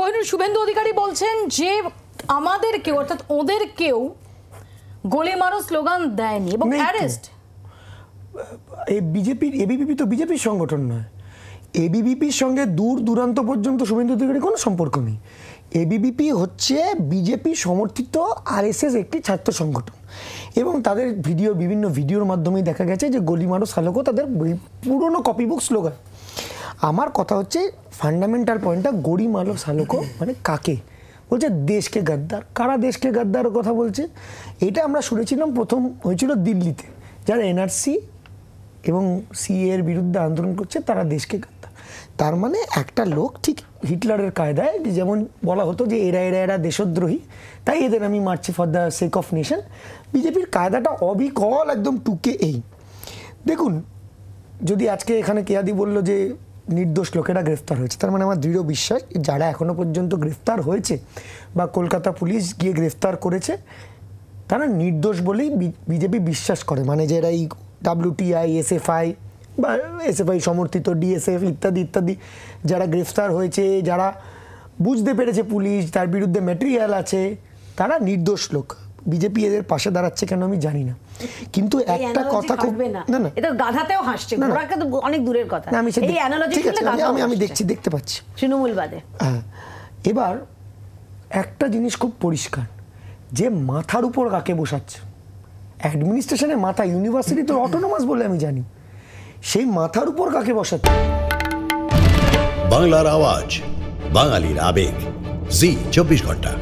কোহিনুর শুভেন্দু অধিকারী বলছেন যে আমাদের কেউ অর্থাৎ ওদের কেউ গোলে মারো স্লোগান দেয়নি এবং অ্যারেস্ট। এই বিজেপির এবিভিপি তো বিজেপির সংগঠন নয়। এবিভিপির সঙ্গে দূর দূরান্ত পর্যন্ত শুভেন্দু অধিকারী কোনো সম্পর্ক নেই। এবিভিপি হচ্ছে বিজেপি সমর্থিত আরএসএস একটি ছাত্র সংগঠন। এবং তাদের ভিডিও বিভিন্ন ভিডিওর মাধ্যমেই দেখা গেছে যে গলিমারো সালোকো তাদের পুরনো কপি বুক স্লোগান আমার কথা হচ্ছে ফান্ডামেন্টাল পয়েন্টটা গরিমালো সালোকো মানে কাকে? বলছে দেশকে গাদ্দার। কারা দেশকে গাদ্দার কথা বলছে? এটা আমরা শুনেছিলাম প্রথম হয়েছিল দিল্লিতে। যারা এনআরসি এবং সিএ এর বিরুদ্ধে আন্দোলন করছে, তারা দেশকে গাদ্দার। তার মানে একটা লোক ঠিক হিটলারের কায়দায় যেমন বলা হতো যে এরা এরা এরা দেশদ্রোহী, তাই এদের আমি মারছি for the sake of nation বিজেপির কায়দাটা অবিকল একদম টুকে এই। দেখুন, যদি আজকে এখানে কেয়াদি বলল যে নির্দোষ লোকেরা গ্রেফতার হয়েছে। তার মানে আমার দৃঢ় বিশ্বাস যারা এখনও পর্যন্ত গ্রেফতার হয়েছে বা কলকাতা পুলিশ গিয়ে গ্রেফতার করেছে, তারা নির্দোষ বলেই বিজেপি বিশ্বাস করে। মানে যে এরা এই ডাব্লিউটিআই এসএফআই বা এসএফআই সমর্থিত ডিএসএফ ইত্যাদি ইত্যাদি যারা গ্রেফতার হয়েছে, যারা বুঝতে পেরেছে পুলিশ, তার বিরুদ্ধে ম্যাটেরিয়াল আছে, তারা নির্দোষ লোক। বিজেপি এদের পাশে দাঁড়াচ্ছে কেন আমি জানি না। কিন্তু একটা কথা খুব না। না এটা গাধাতেও হাসছে। ঘোড়াকে তো অনেক দূরের কথা। আমি এই অ্যানালজি আমি- আমি আমি দেখছি দেখতে পাচ্ছি। তৃণমূল বাদে। হ্যাঁ। এবার একটা জিনিস খুব পরিষ্কার। যে মাথার উপর কাকে বসাচ্ছে? অ্যাডমিনিস্ট্রেশনের মাথা ইউনিভার্সিটি তো অটোনোমাস বলে আমি জানি। সেই মাথার উপর কাকে বসাচ্ছে? বাংলার আওয়াজ বাঙালির আবেগ। জি চব্বিশ ঘণ্টা।